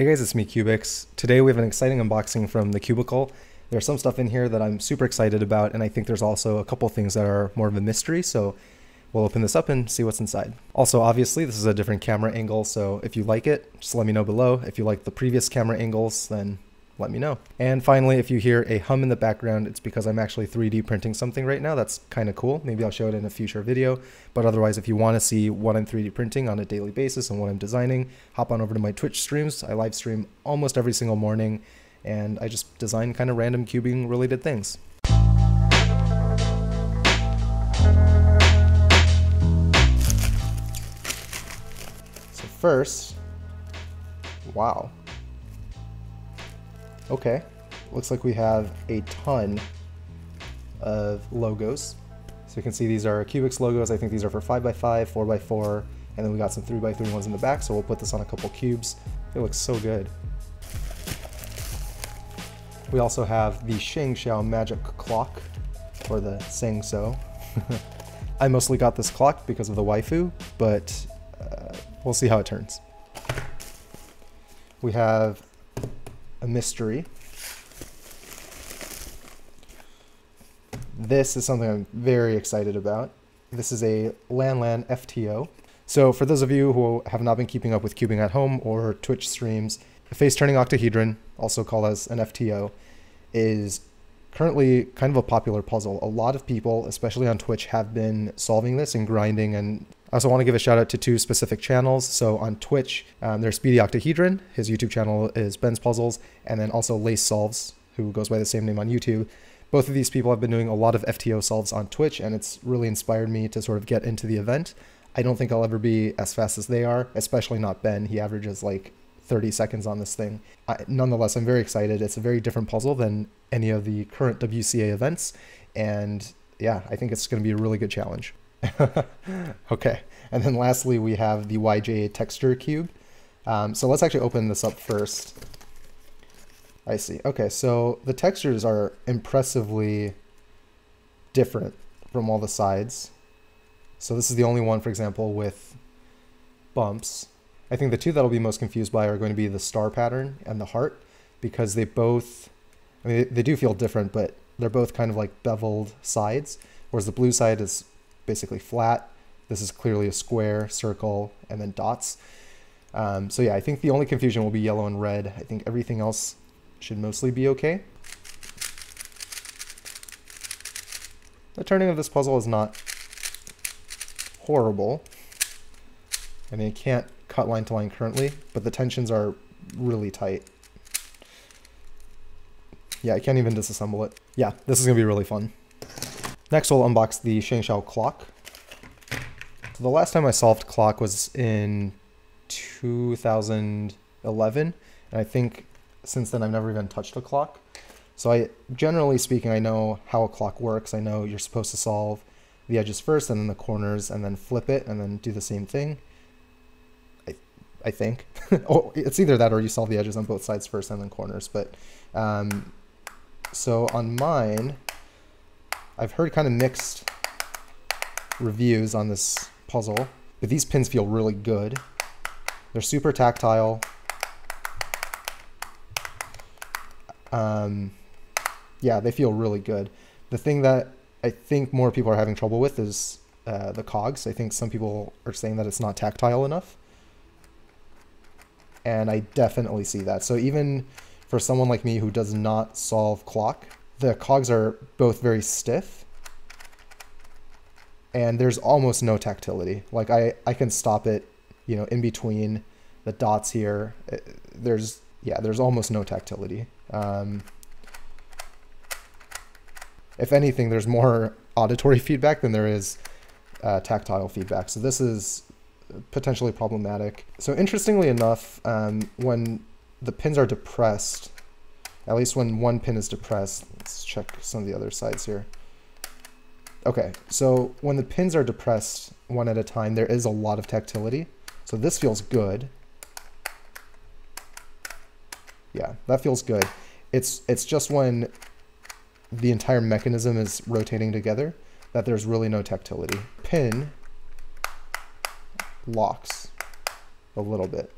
Hey guys, it's me, cyoubx. Today we have an exciting unboxing from the Cubicle. There's some stuff in here that I'm super excited about, and I think there's also a couple things that are more of a mystery, so we'll open this up and see what's inside. Also, obviously, this is a different camera angle, so if you like it, just let me know below. If you like the previous camera angles, then let me know. And finally, if you hear a hum in the background, it's because I'm actually 3D printing something right now. That's kind of cool. Maybe I'll show it in a future video. But otherwise, if you want to see what I'm 3D printing on a daily basis and what I'm designing, hop on over to my Twitch streams. I live stream almost every single morning, and I just design kind of random cubing related things. So first, wow. Okay, looks like we have a ton of logos. So you can see these are cyoubx logos. I think these are for 5x5, 4x4, and then we got some 3x3 ones in the back, so we'll put this on a couple cubes. It looks so good. We also have the ShengShou Magic Clock, or the Seng So. I mostly got this clock because of the waifu, but uh, we'll see how it turns. We have a mystery. This is something I'm very excited about. This is a LanLan FTO. So for those of you who have not been keeping up with cubing at home or Twitch streams, a face-turning octahedron, also called as an FTO, is currently kind of a popular puzzle. A lot of people, especially on Twitch, have been solving this and grinding and I also want to give a shout out to two specific channels. So on Twitch, um, there's Speedy Octahedron. His YouTube channel is Ben's Puzzles, and then also Lace Solves, who goes by the same name on YouTube. Both of these people have been doing a lot of FTO solves on Twitch, and it's really inspired me to sort of get into the event. I don't think I'll ever be as fast as they are, especially not Ben. He averages like 30 seconds on this thing. I, nonetheless, I'm very excited. It's a very different puzzle than any of the current WCA events, and yeah, I think it's going to be a really good challenge. okay, and then lastly we have the YJ texture cube. Um, so let's actually open this up first. I see. Okay, so the textures are impressively different from all the sides. So this is the only one, for example, with bumps. I think the two that I'll be most confused by are going to be the star pattern and the heart because they both, I mean, they do feel different, but they're both kind of like beveled sides, whereas the blue side is basically flat. This is clearly a square, circle, and then dots. Um, so yeah, I think the only confusion will be yellow and red. I think everything else should mostly be okay. The turning of this puzzle is not horrible. I mean, it can't cut line to line currently, but the tensions are really tight. Yeah, I can't even disassemble it. Yeah, this is to be really fun. Next, we'll unbox the ShengShou clock. So the last time I solved clock was in 2011, and I think since then I've never even touched a clock. So I, generally speaking, I know how a clock works. I know you're supposed to solve the edges first, and then the corners, and then flip it, and then do the same thing. I, think. oh, it's either that or you solve the edges on both sides first and then corners. But um, so on mine, I've heard kind of mixed reviews on this puzzle, but these pins feel really good. They're super tactile. Um, yeah, they feel really good. The thing that I think more people are having trouble with is uh, the cogs. I think some people are saying that it's not tactile enough. And I definitely see that. So even for someone like me who does not solve clock, the cogs are both very stiff and there's almost no tactility. Like I, I can stop it, you know, in between the dots here. Uh, there's, yeah, there's almost no tactility. Um, if anything, there's more auditory feedback than there is uh, tactile feedback. So this is potentially problematic. So interestingly enough, um, when the pins are depressed, at least when one pin is depressed. Let's check some of the other sides here. Okay, so when the pins are depressed one at a time, there is a lot of tactility. So this feels good. Yeah, that feels good. It's, it's just when the entire mechanism is rotating together that there's really no tactility. Pin locks a little bit.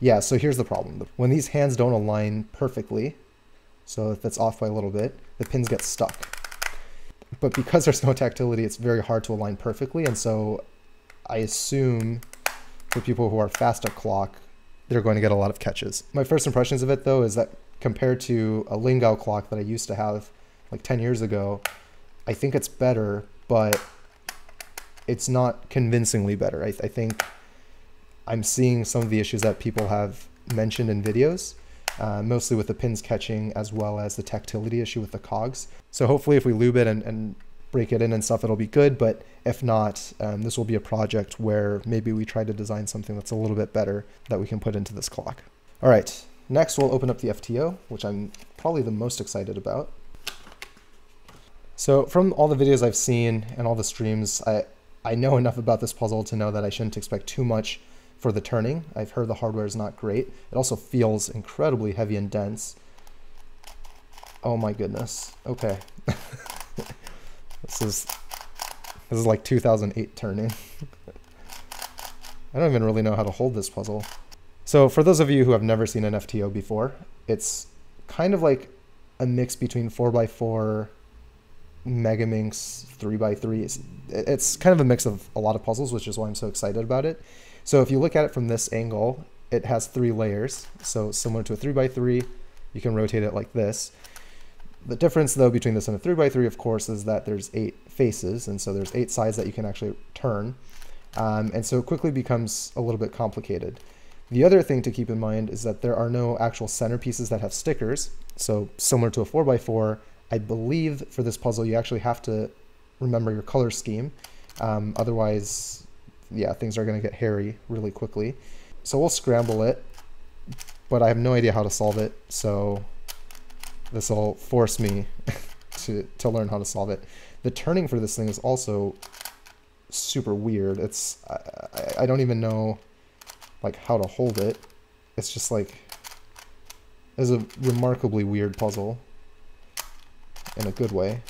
Yeah, so here's the problem. When these hands don't align perfectly, so if it's off by a little bit, the pins get stuck. But because there's no tactility, it's very hard to align perfectly, and so I assume for people who are fast at clock, they're going to get a lot of catches. My first impressions of it though is that compared to a Lingao clock that I used to have like 10 years ago, I think it's better, but it's not convincingly better. I, I think I'm seeing some of the issues that people have mentioned in videos, uh, mostly with the pins catching as well as the tactility issue with the cogs. So hopefully if we lube it and, and break it in and stuff, it'll be good. But if not, um, this will be a project where maybe we try to design something that's a little bit better that we can put into this clock. All right, next we'll open up the FTO, which I'm probably the most excited about. So from all the videos I've seen and all the streams, I, I know enough about this puzzle to know that I shouldn't expect too much for the turning. I've heard the hardware is not great. It also feels incredibly heavy and dense. Oh my goodness. Okay. this is this is like 2008 turning. I don't even really know how to hold this puzzle. So for those of you who have never seen an FTO before, it's kind of like a mix between 4x4 Megaminx 3x3. It's, kind of a mix of a lot of puzzles, which is why I'm so excited about it. So if you look at it from this angle, it has three layers. So similar to a 3x3, you can rotate it like this. The difference though between this and a 3x3 of course is that there's eight faces and so there's eight sides that you can actually turn. Um, and so it quickly becomes a little bit complicated. The other thing to keep in mind is that there are no actual centerpieces that have stickers. So similar to a 4x4, I believe for this puzzle you actually have to remember your color scheme. Um, otherwise, yeah, things are going to get hairy really quickly. So we'll scramble it, but I have no idea how to solve it. So this will force me to, to learn how to solve it. The turning for this thing is also super weird. It's, I, I don't even know like how to hold it. It's just like, it's a remarkably weird puzzle in a good way.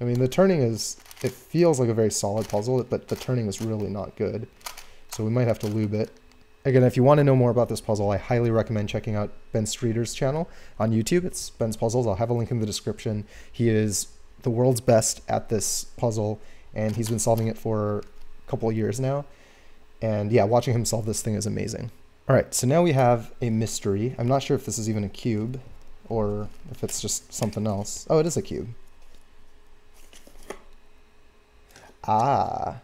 I mean, the turning is, it feels like a very solid puzzle, but the turning is really not good. So we might have to lube it. Again, if you want to know more about this puzzle, I highly recommend checking out Ben Streeter's channel on YouTube. It's Ben's Puzzles. I'll have a link in the description. He is the world's best at this puzzle, and he's been solving it for a couple years now. And yeah, watching him solve this thing is amazing. All right, so now we have a mystery. I'm not sure if this is even a cube or if it's just something else. Oh, it is a cube. Ah.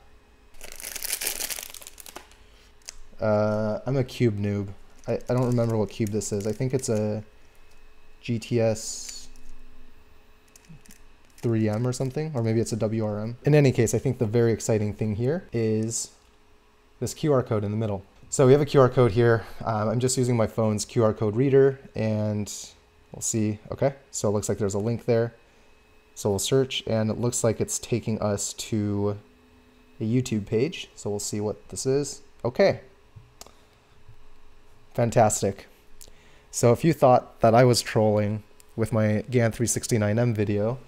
Uh, I'm a cube noob. I, I don't remember what cube this is. I think it's a GTS 3M or something, or maybe it's a WRM. In any case, I think the very exciting thing here is this QR code in the middle. So we have a QR code here. Um, I'm just using my phone's QR code reader and We'll see, okay, so it looks like there's a link there. So we'll search and it looks like it's taking us to a YouTube page. So we'll see what this is. Okay. Fantastic. So if you thought that I was trolling with my GAN 369M video,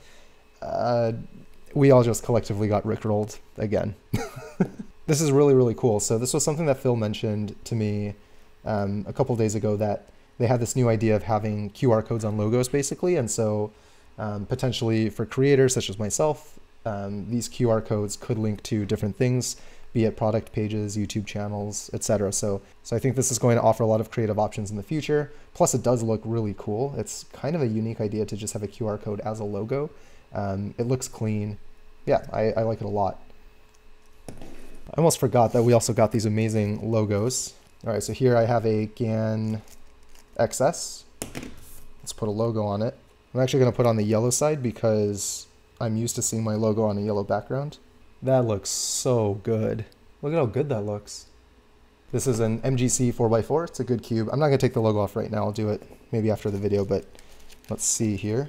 uh, we all just collectively got rickrolled again. this is really, really cool. So this was something that Phil mentioned to me um, a couple days ago that they had this new idea of having QR codes on logos basically. And so um, potentially for creators such as myself, um, these QR codes could link to different things, be it product pages, YouTube channels, etc. So, so I think this is going to offer a lot of creative options in the future. Plus it does look really cool. It's kind of a unique idea to just have a QR code as a logo. Um, it looks clean. Yeah, I, I like it a lot. I almost forgot that we also got these amazing logos. All right, so here I have a GAN XS. Let's put a logo on it. I'm actually going to put on the yellow side because I'm used to seeing my logo on a yellow background. That looks so good. Look at how good that looks. This is an MGC 4x4. It's a good cube. I'm not going to take the logo off right now. I'll do it maybe after the video, but let's see here.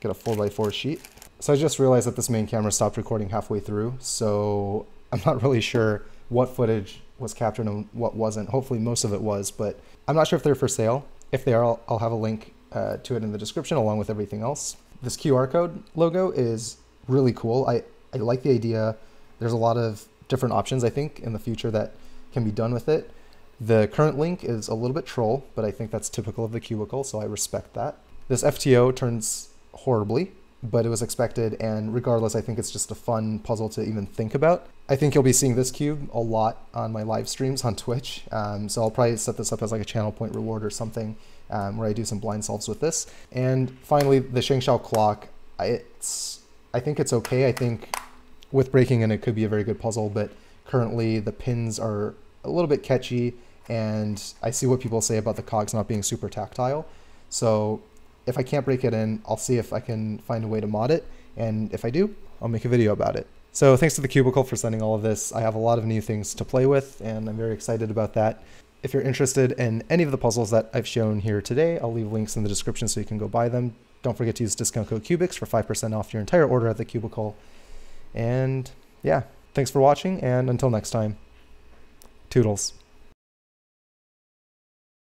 Get a 4x4 sheet. So I just realized that this main camera stopped recording halfway through, so I'm not really sure what footage was captured and what wasn't. Hopefully most of it was, but I'm not sure if they're for sale. If they are, I'll, I'll have a link uh, to it in the description along with everything else. This QR code logo is really cool. I, I like the idea. There's a lot of different options, I think, in the future that can be done with it. The current link is a little bit troll, but I think that's typical of the cubicle, so I respect that. This FTO turns horribly, but it was expected, and regardless, I think it's just a fun puzzle to even think about. I think you'll be seeing this cube a lot on my live streams on Twitch, um, so I'll probably set this up as like a channel point reward or something um, where I do some blind solves with this. And finally, the ShengShou clock, it's I think it's okay. I think with breaking in, it could be a very good puzzle, but currently the pins are a little bit catchy, and I see what people say about the cogs not being super tactile. So if I can't break it in, I'll see if I can find a way to mod it. And if I do, I'll make a video about it. So thanks to the Cubicle for sending all of this. I have a lot of new things to play with, and I'm very excited about that. If you're interested in any of the puzzles that I've shown here today, I'll leave links in the description so you can go buy them. Don't forget to use discount code cyoubx for 5% off your entire order at the Cubicle. And yeah, thanks for watching, and until next time, toodles.